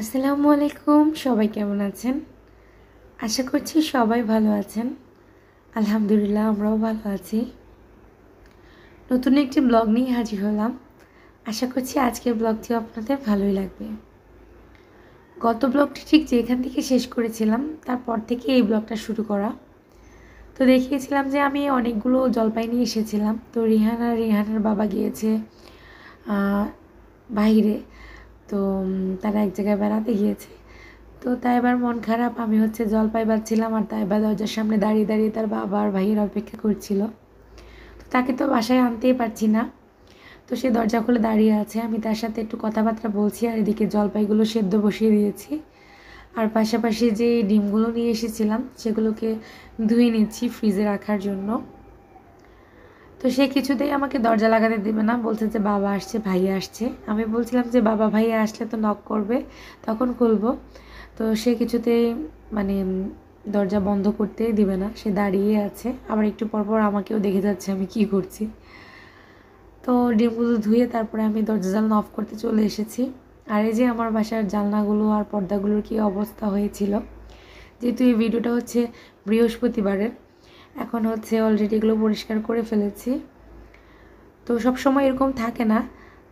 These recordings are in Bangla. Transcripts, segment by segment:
আসসালামু আলাইকুম, সবাই কেমন আছেন? আশা করছি সবাই ভালো আছেন। আলহামদুলিল্লাহ, আমরাও ভালো আছি। নতুন একটি ব্লগ নিয়ে হাজির হলাম। আশা করছি আজকের ব্লগটিও আপনাদের ভালোই লাগবে। গত ব্লগটি ঠিক যেখান থেকে শেষ করেছিলাম, তারপর থেকে এই ব্লগটা শুরু করা। তো দেখিয়েছিলাম যে আমি অনেকগুলো জলপাই নিয়ে এসেছিলাম। তো রিহানা রিহানার বাবা গিয়েছে বাইরে। তো তারা এক জায়গায় বেড়াতে গিয়েছে। তো তাই এবার মন খারাপ, আমি হচ্ছে জলপাই বাজছিলাম আর তাই বা দরজার সামনে দাঁড়িয়ে দাঁড়িয়ে তার বাবা আর ভাইয়ের অপেক্ষা করছিল। তো তাকে তো বাসায় আনতেই পারছি না। তো সে দরজা খুলে দাঁড়িয়ে আছে। আমি তার সাথে একটু কথাবার্তা বলছি আর এদিকে জলপাইগুলো সেদ্ধ বসিয়ে দিয়েছি। আর পাশাপাশি যে ডিমগুলো নিয়ে এসেছিলাম, সেগুলোকে ধুয়ে নিচ্ছি ফ্রিজে রাখার জন্য। তো সে কিছুতেই আমাকে দরজা লাগাতে দেবে না। বলছে যে, বাবা আসছে, ভাইয়া আসছে। আমি বলছিলাম যে, বাবা, ভাইয়া আসলে তো নক করবে, তখন খুলবো। তো সে কিছুতেই মানে দরজা বন্ধ করতেই দিবে না। সে দাঁড়িয়ে আছে। আবার একটু পর পর আমাকেও দেখে যাচ্ছে আমি কি করছি। তো ডিমগুলো ধুয়ে তারপরে আমি দরজা জানলা অফ করতে চলে এসেছি। আর এই যে আমার বাসার জানলাগুলো আর পর্দাগুলোর কি অবস্থা হয়েছিল, যেহেতু এই ভিডিওটা হচ্ছে বৃহস্পতিবারের এখন হচ্ছে অলরেডি এগুলো পরিষ্কার করে ফেলেছি। তো সব সময় এরকম থাকে না,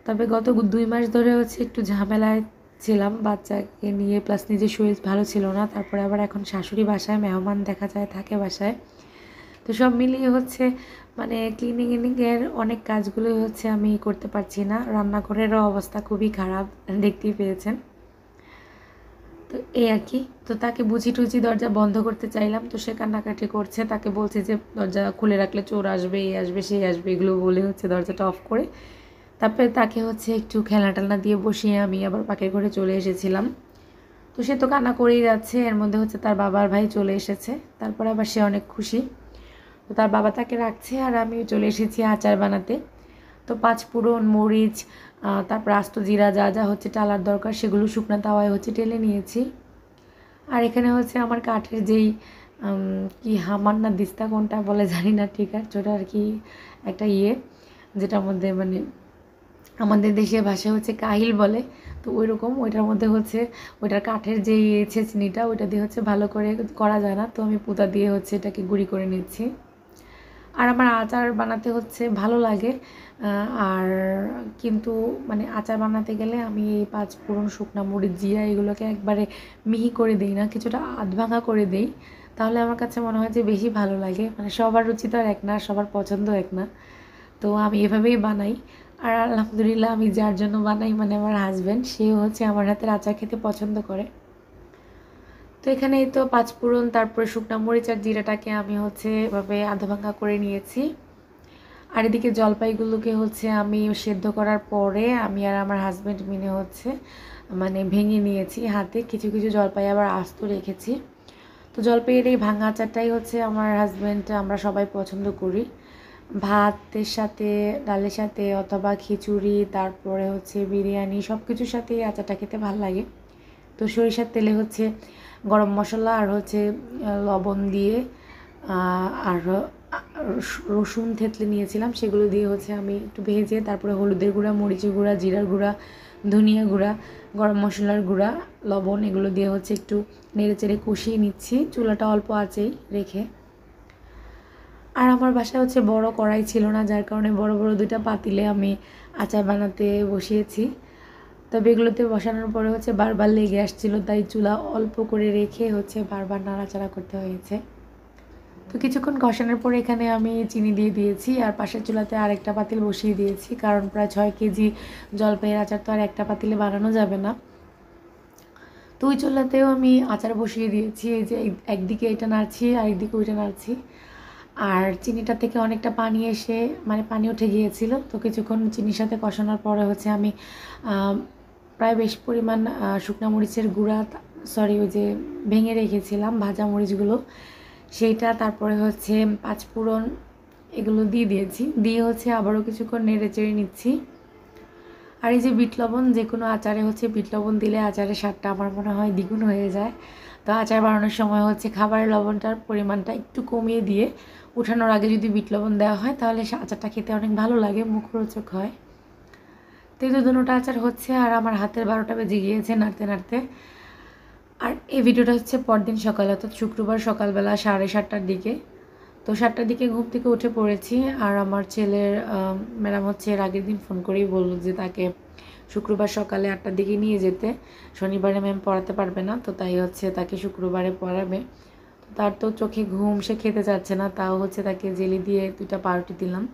তবে গত দুই মাস ধরে হচ্ছে একটু ঝামেলায় ছিলাম বাচ্চাকে নিয়ে প্লাস নিজের শরীর ভালো ছিল না, তারপরে আবার এখন শাশুড়ি বাসায় মেহমান দেখা যায়, থাকে বাসায়। তো সব মিলিয়ে হচ্ছে মানে ক্লিনিংয়ের অনেক কাজগুলোই হচ্ছে আমি করতে পারছি না। রান্নাঘরেরও অবস্থা খুবই খারাপ, দেখতেই পেয়েছেন। তো এই আর কি। তো তাকে বুঝি টুঝি দরজা বন্ধ করতে চাইলাম, তো সে কান্নাকাটি করছে, তাকে বলছে যে দরজা খুলে রাখলে চোর আসবে, এই আসবে, সেই আসবে, এগুলো বলে হচ্ছে দরজাটা অফ করে। তারপরে তাকে হচ্ছে একটু খেলনা টেলনা দিয়ে বসিয়ে আমি আবার পাকের ঘরে চলে এসেছিলাম। তো সে তো কান্না করেই যাচ্ছে, এর মধ্যে হচ্ছে তার বাবার ভাই চলে এসেছে, তারপরে আবার সে অনেক খুশি। তো তার বাবা তাকে রাখছে আর আমি চলে এসেছি আচার বানাতে। তো পাঁচ ফোড়ন, মরিচ তারপর আস্ত জিরা যা যা হচ্ছে টালার দরকার, সেগুলো শুকনো তাওয়ায় হচ্ছে টেলে নিয়েছি। আর এখানে হচ্ছে আমার কাঠের যেই কি হামার না দিস্তা কোনটা বলে জানি না ঠিক আছে, ওটা আর কি একটা ইয়ে যেটার মধ্যে মানে আমাদের দেশের ভাষায় হচ্ছে কাহিল বলে। তো ওই রকম ওইটার মধ্যে হচ্ছে ওইটার কাঠের যে ছেঁচনিটা, ওইটা দিয়ে হচ্ছে ভালো করে করা যায় না। তো আমি পুঁতা দিয়ে হচ্ছে এটাকে গুঁড়ি করে নিচ্ছি। আর আমার আচার বানাতে হচ্ছে ভালো লাগে আর কিন্তু মানে আচার বানাতে গেলে আমি এই পাঁচ ফোড়ন, শুকনা মরিচ, জিরা এগুলোকে একবারে মিহি করে দিই না, কিছুটা আধভাঙা করে দিই। তাহলে আমার কাছে মনে হয় যে বেশি ভালো লাগে মানে সবার রুচি তো আর এক না, সবার পছন্দ এক না। তো আমি এভাবেই বানাই, আর আলহামদুলিল্লাহ আমি যার জন্য বানাই মানে আমার হাজব্যান্ড সেও হচ্ছে আমার হাতের আচার খেতে পছন্দ করে। তো এখানে তো পাঁচফোড়ন তারপরে শুকনা মরিচ আর জিরাটাকে আমি হচ্ছে এভাবে আধা ভাঙা করে নিয়েছি। আর এদিকে জলপাইগুলোকে হচ্ছে আমি সেদ্ধ করার পরে আমি আর আমার হাজব্যান্ড মিলে হচ্ছে মানে ভেঙে নিয়েছি হাতে। কিছু কিছু জলপাই আবার আস্ত রেখেছি। তো জলপাইয়ের এই ভাঙা আচারটাই হচ্ছে আমার হাজব্যান্ড আমরা সবাই পছন্দ করি। ভাতের সাথে, ডালের সাথে অথবা খিচুড়ি, তারপরে হচ্ছে বিরিয়ানি সব কিছুর সাথে আচারটা খেতে ভালো লাগে। তো সরিষার তেলে হচ্ছে গরম মশলা আর হচ্ছে লবণ দিয়ে আর রসুন থেতলে নিয়েছিলাম। সেগুলো দিয়ে হচ্ছে আমি একটু ভেজে, তারপরে হলুদের গুঁড়া, মরিচের গুঁড়া, জিরার গুঁড়া, ধনিয়া গুঁড়া, গরম মশলার গুঁড়া, লবণ, এগুলো দিয়ে হচ্ছে একটু নেড়ে চেড়ে কষিয়ে নিচ্ছি। চুলাটা অল্প আছেই রেখে। আর আমার বাসায় হচ্ছে বড় কড়াই ছিল না, যার কারণে বড় বড় দুইটা পাতিলে আমি আচার বানাতে বসিয়েছি। তবে এগুলোতে বসানোর পরে হচ্ছে বারবার লেগে আসছিল তাই চুলা অল্প করে রেখে হচ্ছে বারবার নাড়াচাড়া করতে হয়েছে। তো কিছুক্ষণ কষানোর পরে এখানে আমি চিনি দিয়ে দিয়েছি আর পাশের চুলাতে আরেকটা পাতিল বসিয়ে দিয়েছি কারণ প্রায় ছয় কেজি জলপাইয়ের আচার তো আর একটা পাতিলে বানানো যাবে না। তো ওই চুলাতেও আমি আচার বসিয়ে দিয়েছি এই যে একদিকে এটা নাড়ছি আর একদিকে ওইটা নাড়ছি। আর চিনিটা থেকে অনেকটা পানি এসে মানে পানি উঠে গিয়েছিল তো কিছুক্ষণ চিনির সাথে কষানোর পরে হচ্ছে আম, প্রায় বেশ পরিমাণ শুকনা মরিচের গুঁড়া সরি ওই যে ভেঙে রেখেছিলাম ভাজা মরিচগুলো। সেইটা, তারপরে হচ্ছে পাঁচফোড়ন এগুলো দিয়ে দিয়েছি। দিয়ে হচ্ছে আবারও কিছুক্ষণ নেড়ে চেড়ে নিচ্ছি। আর এই যে বিট লবণ, যে কোনো আচারে হচ্ছে বিট লবণ দিলে আচারের স্বাদটা আমার মনে হয় দ্বিগুণ হয়ে যায়। তো আচার বানানোর সময় হচ্ছে খাবারের লবণটার পরিমাণটা একটু কমিয়ে দিয়ে উঠানোর আগে যদি বিট লবণ দেওয়া হয়, তাহলে আচারটা খেতে অনেক ভালো লাগে, মুখরোচক হয়। তো এই তো দুটোটা আচার হচ্ছে আর আমার হাতের বারোটা বেজে গিয়েছে নাড়তে নাড়তে। আর এই ভিডিওটা হচ্ছে পরদিন সকাল, অর্থাৎ শুক্রবার সকালবেলা সাড়ে সাতটার দিকে। তো সাতটার দিকে ঘুম থেকে উঠে পড়েছি আর আমার ছেলের ম্যাডাম হচ্ছে এর আগের দিন ফোন করেই বলল যে তাকে শুক্রবার সকালে আটটার দিকে নিয়ে যেতে। শনিবারে ম্যাম পড়াতে পারবে না, তো তাই হচ্ছে তাকে শুক্রবারে পড়াবে। তার তো চোখে ঘুম, সে খেতে চাচ্ছে না, তাও হচ্ছে তাকে জেলি দিয়ে দুটা পাউরুটি দিলাম।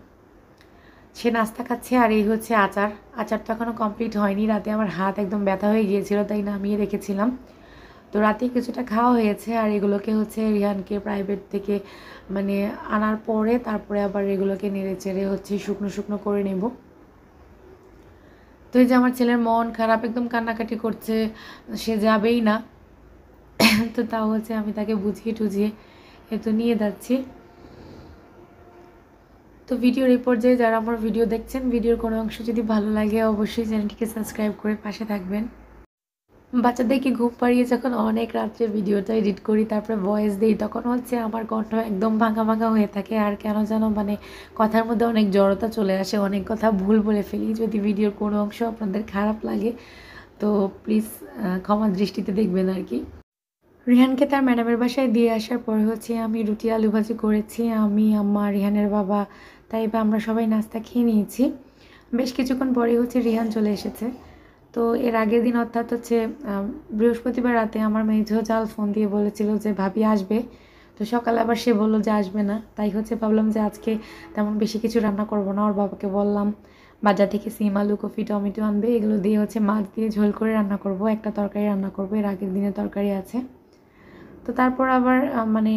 সে নাস্তা খাচ্ছে আর এই হচ্ছে আচার। আচার তো এখনও কমপ্লিট হয়নি। রাতে আমার হাত একদম ব্যথা হয়ে গিয়েছিল, তাই নামিয়ে রেখেছিলাম। তো রাতে কিছুটা খাওয়া হয়েছে আর এগুলোকে হচ্ছে রিহানকে প্রাইভেট থেকে মানে আনার পরে তারপরে আবার এগুলোকে নেড়ে চেড়ে হচ্ছে শুকনো শুকনো করে নেব। তো এই যে আমার ছেলের মন খারাপ, একদম কান্নাকাটি করছে, সে যাবেই না। তো তাও হচ্ছে আমি তাকে বুঝিয়ে টুঝিয়ে এ তো নিয়ে যাচ্ছি। তো ভিডিওর এই পর্যায়ে যারা আমার ভিডিও দেখছেন ভিডিওর কোনো অংশ যদি ভালো লাগে, অবশ্যই চ্যানেলটিকে সাবস্ক্রাইব করে পাশে থাকবেন। বাচ্চাদেরকে ঘুম পাড়িয়ে যখন অনেক রাত্রে ভিডিওটা এডিট করি, তারপরে ভয়েস দিই, তখন হচ্ছে আমার কণ্ঠ একদম ভাঙা ভাঙা হয়ে থাকে। আর কেন যেন মানে কথার মধ্যে অনেক জড়তা চলে আসে, অনেক কথা ভুল বলে ফেলি। যদি ভিডিওর কোনো অংশ আপনাদের খারাপ লাগে, তো প্লিজ ক্ষমা দৃষ্টিতে দেখবেন আর কি। রিহানকে তার ম্যাডামের বাসায় দিয়ে আসার পরে হচ্ছে আমি রুটি আলু ভাজি করেছি। আমি আমার রিহানের বাবা তাই বা আমরা সবাই নাস্তা খেয়ে নিয়েছি। বেশ কিছুক্ষণ পরে হচ্ছে রিহান চলে এসেছে। তো এর আগের দিন অর্থাৎ হচ্ছে বৃহস্পতিবার রাতে আমার মেঝো জাল ফোন দিয়ে বলেছিল যে, ভাবি আসবে। তো সকালে আবার সে বলল যে, আসবে না। তাই হচ্ছে ভাবলাম যে, আজকে তেমন বেশি কিছু রান্না করব না। ওর বাবাকে বললাম, বাজার থেকে সিম, আলু, কফি, টমেটো আনবে। এগুলো দিয়ে হচ্ছে মাছ দিয়ে ঝোল করে রান্না করব। একটা তরকারি রান্না করব। এর আগের দিনে তরকারি আছে। তো তারপর আবার মানে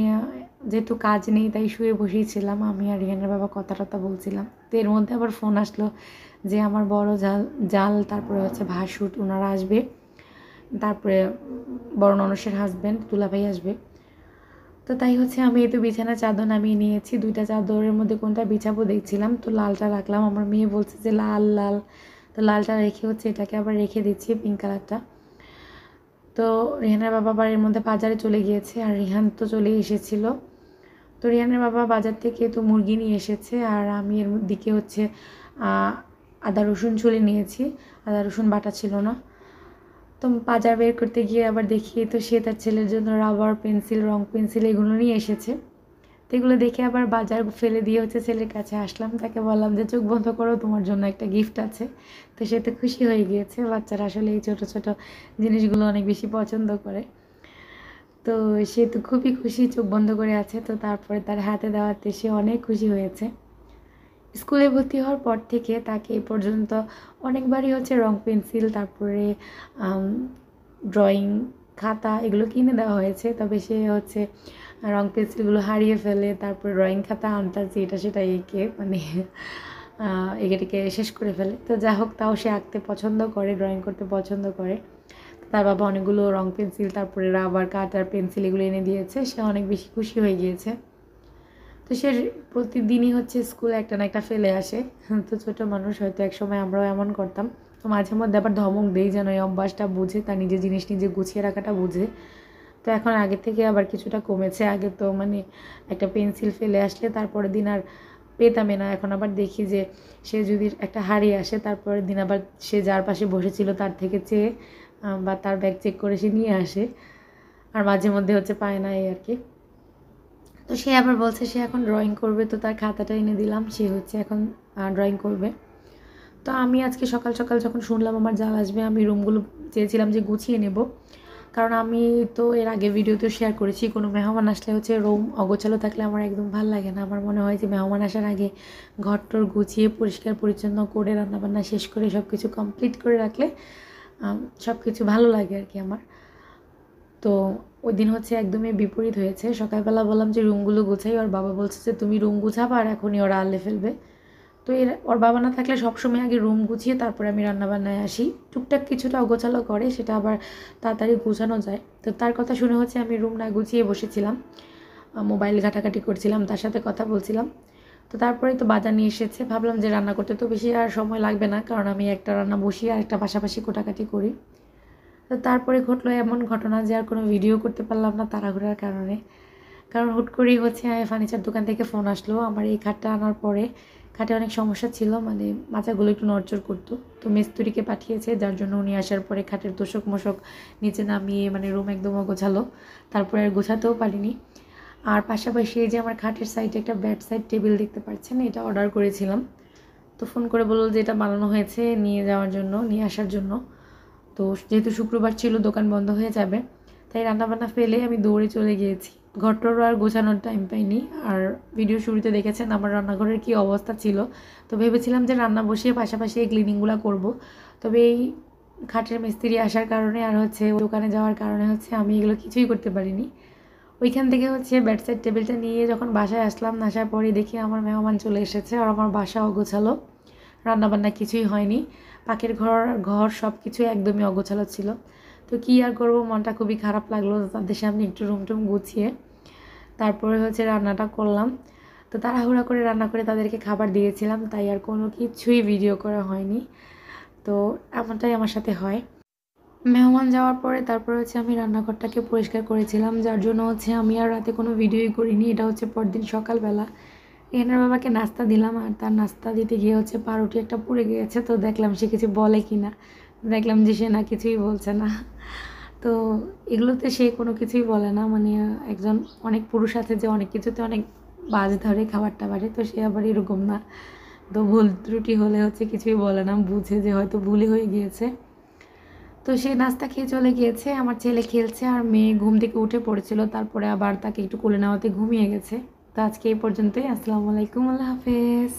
যেহেতু কাজ নেই, তাই শুয়ে বসেছিলাম আমি আর রিয়ানের বাবা কথা টথা বলছিলাম। তো এর মধ্যে আবার ফোন আসলো যে, আমার বড় জাল জাল, তারপরে হচ্ছে ভাসুট ওনারা আসবে। তারপরে বড় ননসের হাজব্যান্ড তুলাভাই আসবে। তো তাই হচ্ছে আমি এই তো বিছানা চাদর নামিয়ে নিয়েছি। দুইটা চাদরের মধ্যে কোনটা বিছাবো দেখছিলাম। তো লালটা রাখলাম। আমার মেয়ে বলছে যে, লাল লাল। তো লালটা রেখে হচ্ছে এটাকে আবার রেখে দিচ্ছি পিঙ্ক কালারটা তো রেহানের বাবা বাড়ির মধ্যে বাজারে চলে গিয়েছে। আর রিহান তো চলে এসেছিল। তো রিহানের বাবা বাজার থেকে তো মুরগি নিয়ে এসেছে আর আমি এর দিকে হচ্ছে আদা রসুন চলে নিয়েছি। আদা রসুন বাটা ছিল না। তো বাজার বের করতে গিয়ে আবার দেখি তো সে তার ছেলের জন্য রাবার পেন্সিল, রং পেন্সিল এগুলো নিয়ে এসেছে। তো এগুলো দেখে আবার বাজার ফেলে দিয়ে হচ্ছে ছেলের কাছে আসলাম। তাকে বললাম যে, চোখ বন্ধ করো, তোমার জন্য একটা গিফট আছে। তো সে তো খুশি হয়ে গিয়েছে। বাচ্চারা আসলে এই ছোটো ছোটো জিনিসগুলো অনেক বেশি পছন্দ করে। তো সে তো খুবই খুশি, চোখ বন্ধ করে আছে। তো তারপরে তার হাতে দেওয়াতে সে অনেক খুশি হয়েছে। স্কুলে ভর্তি হওয়ার পর থেকে তাকে এ পর্যন্ত অনেকবারই হচ্ছে রং পেন্সিল, তারপরে ড্রয়িং, খাতা এগুলো কিনে দেওয়া হয়েছে। তবে সে হচ্ছে রং পেন্সিলগুলো হারিয়ে ফেলে, তারপরে ড্রয়িং খাতা আনতাছে এটা সেটা এঁকে মানে এঁকে শেষ করে ফেলে। তো যা হোক, তাও সে আঁকতে পছন্দ করে, ড্রয়িং করতে পছন্দ করে। তার বাবা অনেকগুলো রং পেন্সিল, তারপরে রাবার, কাটার পেন্সিল এগুলো এনে দিয়েছে। সে অনেক বেশি খুশি হয়ে গিয়েছে। তো সে প্রতিদিনই হচ্ছে স্কুলে একটা না একটা ফেলে আসে। তো ছোটো মানুষ হয়তো এক সময় আমরাও এমন করতাম। তো মাঝে মধ্যে আবার ধমক দেই যেন এই অভ্যাসটা বুঝে, তার নিজের জিনিস নিজে গুছিয়ে রাখাটা বুঝে। তো এখন আগে থেকে আবার কিছুটা কমেছে। আগে তো মানে একটা পেন্সিল ফেলে আসলে তারপরের দিন আর পেতামে না। এখন আবার দেখি যে সে যদি একটা হারিয়ে আসে, তারপরের দিন আবার সে যার পাশে বসেছিল, তার থেকে চেয়ে বা তার ব্যাগ চেক করে সে নিয়ে আসে। আর মাঝে মধ্যে হচ্ছে পায় না এই আর কি। তো সে আবার বলছে, সে এখন ড্রয়িং করবে। তো তার খাতাটা এনে দিলাম। সে হচ্ছে এখন ড্রয়িং করবে। তো আমি আজকে সকাল সকাল যখন শুনলাম আমার জাল আসবে, আমি রুমগুলো চেয়েছিলাম যে গুছিয়ে নেব। কারণ আমি তো এর আগে ভিডিওতে শেয়ার করেছি, কোনো মেহমান আসলে হচ্ছে রুম অগোছালো থাকলে আমার একদম ভালো লাগে না। আমার মনে হয় যে মেহমান আসার আগে ঘরটর গুছিয়ে পরিষ্কার পরিচ্ছন্ন করে রান্নাবান্না শেষ করে সব কিছু কমপ্লিট করে রাখলে সব কিছু ভালো লাগে আর কি আমার। তো ওই দিন হচ্ছে একদমই বিপরীত হয়েছে। সকালবেলা বললাম যে রুমগুলো গুছাই, ওর বাবা বলছে যে তুমি রুম গুছাবা আর এখনই ওরা আলে ফেলবে। তো এর, ওর বাবা না থাকলে সবসময় আগে রুম গুছিয়ে তারপরে আমি রান্নাবান্নায় আসি। টুকটাক কিছুটা অগোছালো করে, সেটা আবার তাড়াতাড়ি গুছানো যায়। তো তার কথা শুনে হচ্ছে আমি রুম না গুছিয়ে বসেছিলাম। মোবাইল ঘাটাঘাটি করছিলাম, তার সাথে কথা বলছিলাম। তো তারপরেই তো বাজার নিয়ে এসেছে। ভাবলাম যে রান্না করতে তো বেশি আর সময় লাগবে না, কারণ আমি একটা রান্না বসিয়ে আর একটা পাশাপাশি কোটাকাটি করি। তো তারপরে ঘটলো এমন ঘটনা যে আর কোনো ভিডিও করতে পারলাম না তাড়াহুড়ার কারণে। কারণ হুট করেই হচ্ছে ফার্নিচার দোকান থেকে ফোন আসলো। আমার এই খাটটা আনার পরে খাটে অনেক সমস্যা ছিল মানে মাচাগুলো একটু নড়চড় করতো। তো মিস্ত্রিকে পাঠিয়েছে, যার জন্য উনি আসার পরে খাটের তোষক মোষক নিচে নামিয়ে মানে রুম একদম গোছালো তারপরে আর গোছাতেও পারিনি। আর পাশাপাশি এই যে আমার খাটের সাইডে একটা ব্যাড সাইড টেবিল দেখতে পাচ্ছেন, এটা অর্ডার করেছিলাম। তো ফোন করে বলল যে এটা বানানো হয়েছে নিয়ে যাওয়ার জন্য, নিয়ে আসার জন্য। তো যেহেতু শুক্রবার ছিল, দোকান বন্ধ হয়ে যাবে, তাই রান্নাবান্না ফেলে আমি দৌড়ে চলে গিয়েছি। ঘরটারও আর গোছানোর টাইম পাইনি, আর ভিডিও শুরুতে দেখেছেন আমার রান্নাঘরের কী অবস্থা ছিল। তো ভেবেছিলাম যে রান্না বসিয়ে পাশাপাশি এই ক্লিনিংগুলো করব। তবে এই খাটের মিস্ত্রি আসার কারণে আর হচ্ছে দোকানে যাওয়ার কারণে হচ্ছে আমি এগুলো কিছুই করতে পারিনি। ওইখান থেকে হচ্ছে বেডসাইড টেবিলটা নিয়ে যখন বাসায় আসলাম, আসার পরে দেখি আমার মেহমান চলে এসেছে আর আমার বাসা অগোছালো। রান্নাবান্না কিছুই হয়নি। পাখির ঘর ঘর সব কিছু একদমই অগোছালো ছিল। তো কী আর করব, মনটা খুবই খারাপ লাগল তাদের সামনে একটু রুম টুম গুছিয়ে তারপরে হচ্ছে রান্নাটা করলাম। তো তাড়াহুড়া করে রান্না করে তাদেরকে খাবার দিয়েছিলাম, তাই আর কোনো কিছুই ভিডিও করা হয়নি। তো এমনটাই আমার সাথে হয়। মেহমান যাওয়ার পরে তারপরে হচ্ছে আমি রান্নাঘরটাকে পরিষ্কার করেছিলাম, যার জন্য হচ্ছে আমি আর রাতে কোনো ভিডিওই করিনি। এটা হচ্ছে পরদিন সকালবেলা। এনার বাবাকে নাস্তা দিলাম আর তার নাস্তা দিতে গিয়ে হচ্ছে পাউরুটি একটা পুড়ে গিয়েছে, তো দেখলাম সে কিছু বলে কি না দেখলাম যে সে না কিছুই বলছে না। তো এগুলোতে সে কোনো কিছুই বলে না মানে একজন অনেক পুরুষ আছে যে অনেক কিছুতে অনেক বাজ ধরে খাবার টাবারে তো সে আবার এরকম না। তো ভুল ত্রুটি হলে হচ্ছে কিছুই বলে না, বুঝে যে হয়তো ভুলই হয়ে গিয়েছে। তো সে নাস্তা খেয়ে চলে গিয়েছে, আমার ছেলে খেলছে আর মেয়ে ঘুম থেকে উঠে পড়েছিল, তারপরে আবার তাকে একটু কোলে নেওয়াতে ঘুমিয়ে গেছে। তো আজকে এই পর্যন্তই, আসসালামু আলাইকুম, আল্লাহ হাফেজ।